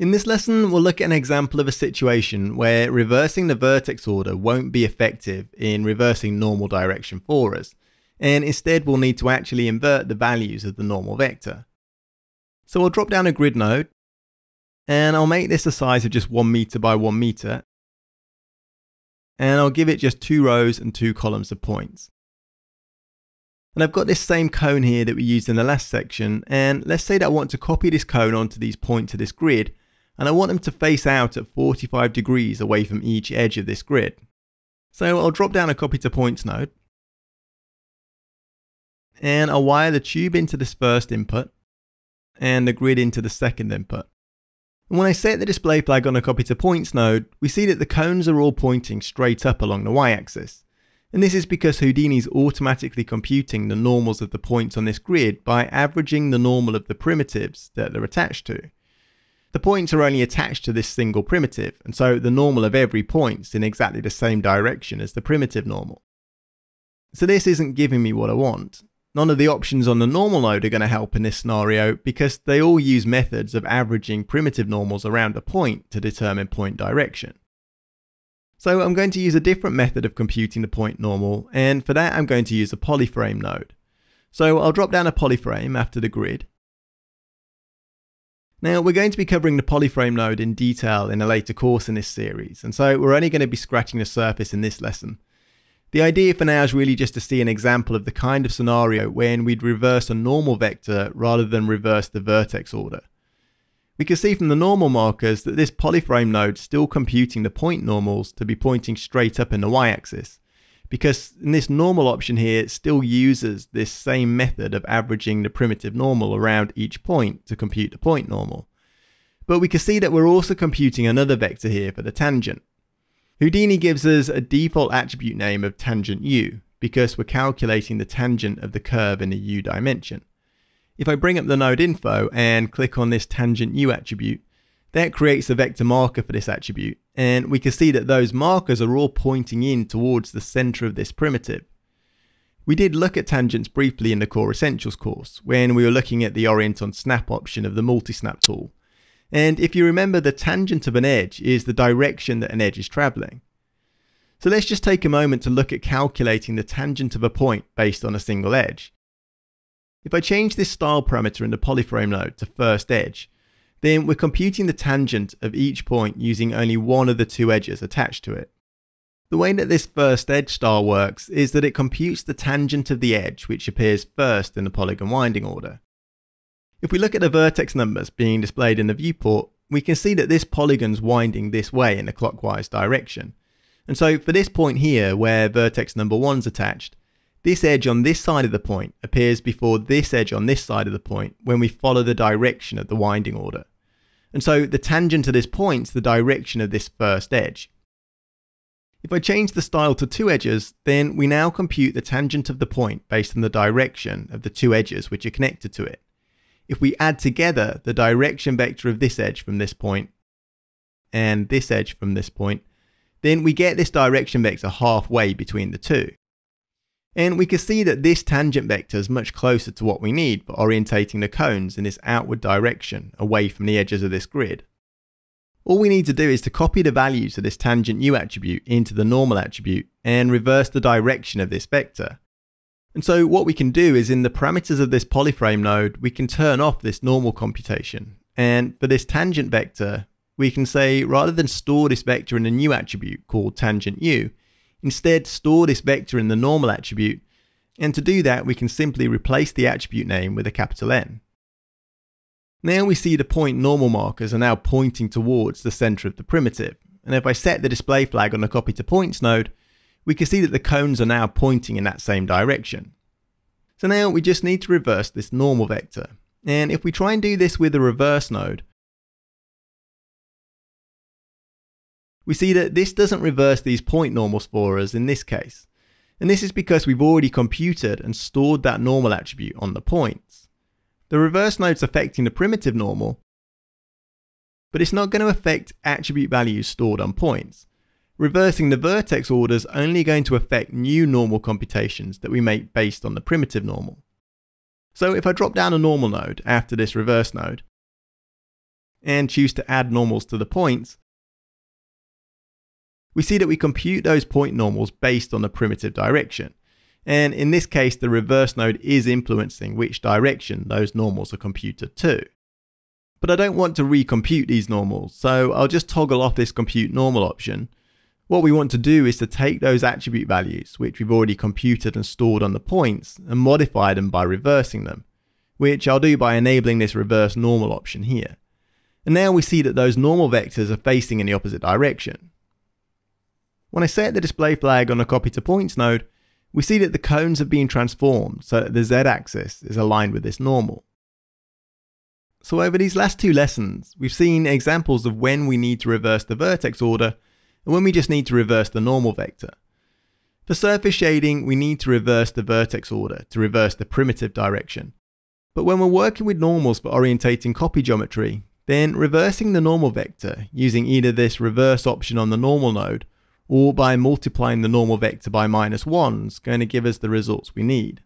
In this lesson, we'll look at an example of a situation where reversing the vertex order won't be effective in reversing normal direction for us, and instead we'll need to actually invert the values of the normal vector. So I'll drop down a grid node, and I'll make this a size of just 1 meter by 1 meter, and I'll give it just two rows and two columns of points. And I've got this same cone here that we used in the last section, and let's say that I want to copy this cone onto these points of this grid, and I want them to face out at 45 degrees away from each edge of this grid. So I'll drop down a copy to points node, and I'll wire the tube into this first input, and the grid into the second input. And when I set the display flag on a copy to points node, we see that the cones are all pointing straight up along the y-axis. And this is because Houdini is automatically computing the normals of the points on this grid by averaging the normal of the primitives that they're attached to. The points are only attached to this single primitive, and so the normal of every point is in exactly the same direction as the primitive normal. So this isn't giving me what I want. None of the options on the normal node are going to help in this scenario because they all use methods of averaging primitive normals around a point to determine point direction. So I'm going to use a different method of computing the point normal, and for that I'm going to use a polyframe node. So I'll drop down a polyframe after the grid, now, we're going to be covering the polyframe node in detail in a later course in this series, and so we're only going to be scratching the surface in this lesson. The idea for now is really just to see an example of the kind of scenario when we'd reverse a normal vector rather than reverse the vertex order. We can see from the normal markers that this polyframe node is still computing the point normals to be pointing straight up in the y-axis, because in this normal option here, it still uses this same method of averaging the primitive normal around each point to compute the point normal. But we can see that we're also computing another vector here for the tangent. Houdini gives us a default attribute name of tangent u, because we're calculating the tangent of the curve in the u dimension. If I bring up the node info and click on this tangent u attribute, that creates a vector marker for this attribute, and we can see that those markers are all pointing in towards the center of this primitive. We did look at tangents briefly in the Core Essentials course, when we were looking at the Orient on Snap option of the Multi-Snap tool. And if you remember, the tangent of an edge is the direction that an edge is traveling. So let's just take a moment to look at calculating the tangent of a point based on a single edge. If I change this style parameter in the polyframe node to first edge, then we're computing the tangent of each point using only one of the two edges attached to it. The way that this first edge star works is that it computes the tangent of the edge which appears first in the polygon winding order. If we look at the vertex numbers being displayed in the viewport, we can see that this polygon's winding this way in a clockwise direction. And so for this point here where vertex number 1's attached, this edge on this side of the point appears before this edge on this side of the point when we follow the direction of the winding order. And so the tangent to this point's the direction of this first edge. If I change the style to two edges, then we now compute the tangent of the point based on the direction of the two edges which are connected to it. If we add together the direction vector of this edge from this point and this edge from this point, then we get this direction vector halfway between the two. And we can see that this tangent vector is much closer to what we need for orientating the cones in this outward direction away from the edges of this grid. All we need to do is to copy the values of this tangent u attribute into the normal attribute and reverse the direction of this vector. And so what we can do is in the parameters of this polyframe node, we can turn off this normal computation. And for this tangent vector, we can say rather than store this vector in a new attribute called tangent u, Instead, store this vector in the normal attribute, and to do that we can simply replace the attribute name with a capital N. Now we see the point normal markers are now pointing towards the center of the primitive, and if I set the display flag on the copy to points node, we can see that the cones are now pointing in that same direction. So now we just need to reverse this normal vector, and if we try and do this with a reverse node, we see that this doesn't reverse these point normals for us in this case. And this is because we've already computed and stored that normal attribute on the points. The reverse node's affecting the primitive normal, but it's not going to affect attribute values stored on points. Reversing the vertex order is only going to affect new normal computations that we make based on the primitive normal. So if I drop down a normal node after this reverse node, and choose to add normals to the points, we see that we compute those point normals based on the primitive direction. And in this case, the reverse node is influencing which direction those normals are computed to. But I don't want to recompute these normals, so I'll just toggle off this compute normal option. What we want to do is to take those attribute values, which we've already computed and stored on the points, and modify them by reversing them, which I'll do by enabling this reverse normal option here. And now we see that those normal vectors are facing in the opposite direction. When I set the display flag on a copy to points node, we see that the cones have been transformed so that the z-axis is aligned with this normal. So over these last two lessons, we've seen examples of when we need to reverse the vertex order and when we just need to reverse the normal vector. For surface shading, we need to reverse the vertex order to reverse the primitive direction. But when we're working with normals for orientating copy geometry, then reversing the normal vector using either this reverse option on the normal node or by multiplying the normal vector by minus 1 is going to give us the results we need.